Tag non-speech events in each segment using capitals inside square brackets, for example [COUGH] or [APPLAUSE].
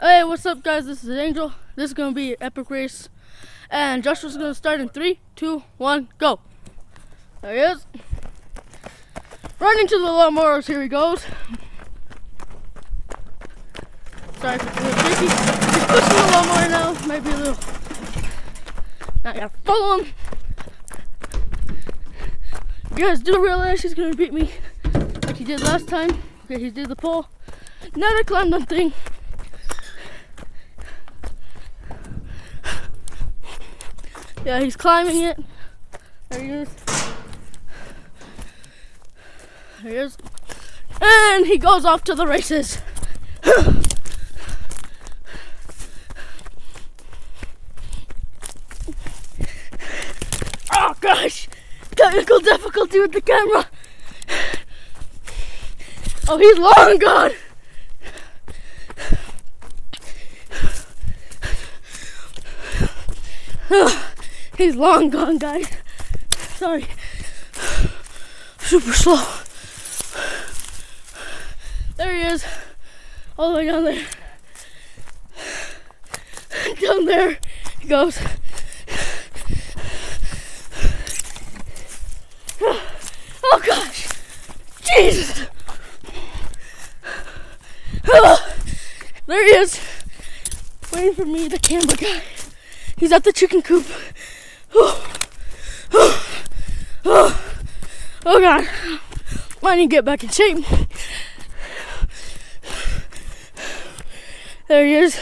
Hey, what's up, guys? This is Angel. This is gonna be an epic race, and Joshua's gonna start in three, two, one, go. There he is. Running to the lawnmowers. Here he goes. Sorry for being shaky. He's pushing the lawnmower now. Might be a little. Now I gotta follow him. You guys do realize he's gonna beat me like he did last time. Okay, he did the pole. Now to climb the thing. Yeah, he's climbing it. There he is. There he is. And he goes off to the races. oh gosh! Technical difficulty with the camera. Oh, he's long gone. [SIGHS] [SIGHS] He's long gone, guys. Sorry. Super slow. There he is. All the way down there. Down there he goes. Oh gosh. Jesus. Oh, there he is. Waiting for me, the camera guy. He's at the chicken coop. Oh, oh, oh, oh God. I need to get back in shape. There he is.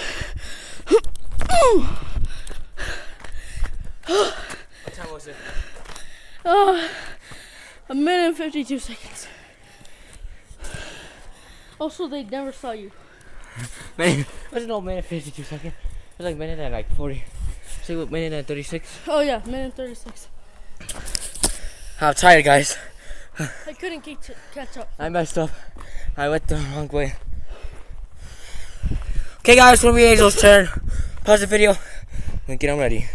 What time was it? Oh, [SIGHS] a minute and 52 seconds. Also, they never saw you. Minute, was it no minute and 52 seconds? It was like minute and like 40. Say what minute and 36? Oh, yeah, minute and 36. I'm tired, guys. I couldn't catch up. I messed up. I went the wrong way. Okay, guys, it's gonna be Angel's turn. Pause the video and get on ready.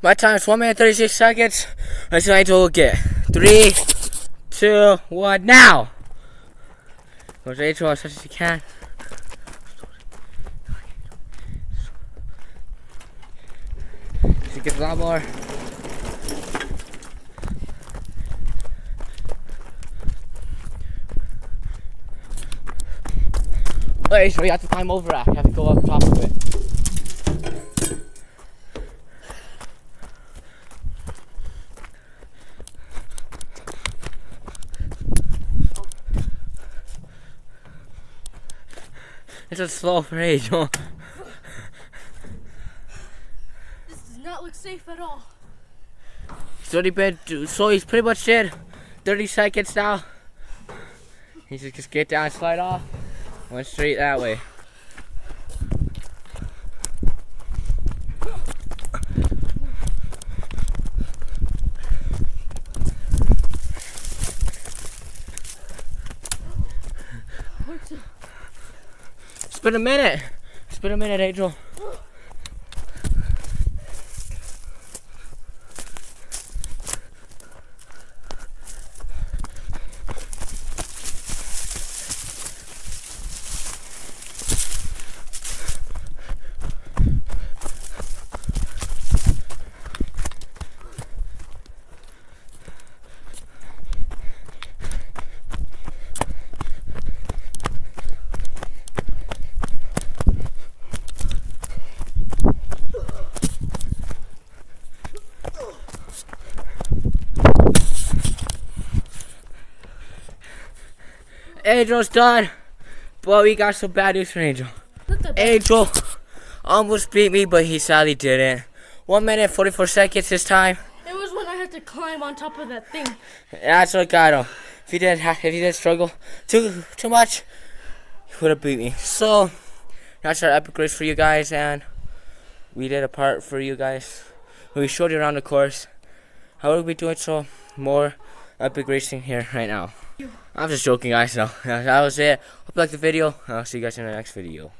My time is 1 minute 36 seconds. Let's see what Angel will get. 3, 2, 1, now! Goes Angel as fast as you can. Gets a lot more. Wait, so you have to climb over that. You have to go up top of it. It's a slow for [LAUGHS] Angel. This does not look safe at all. He's already been, so he's pretty much dead. 30 seconds now. He should just get down, slide off, went straight that way. It's been a minute. It's been a minute, Angel. Angel's done. But we got some bad news for Angel. Not that bad. Angel almost beat me, but he sadly didn't. One minute, 44 seconds this time. It was when I had to climb on top of that thing. That's what got him. If he didn't, if he didn't struggle too too much, he would have beat me. So that's our epic race for you guys, and we did a part for you guys. We showed you around the course. How will we doing so more epic racing here right now? I'm just joking, guys. No, [LAUGHS] that was it. Hope you liked the video. I'll see you guys in the next video.